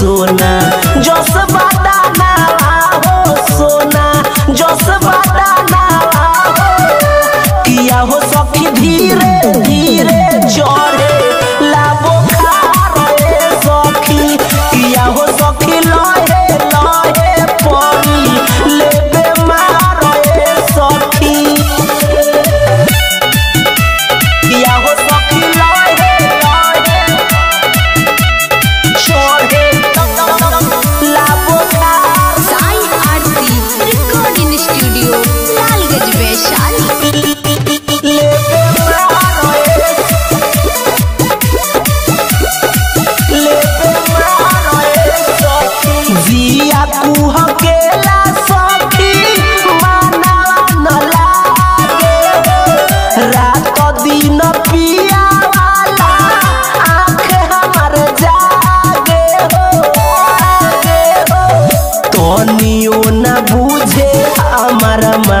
soul ना बुझे हाँ, हमारा मा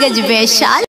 दिलगज वैशाल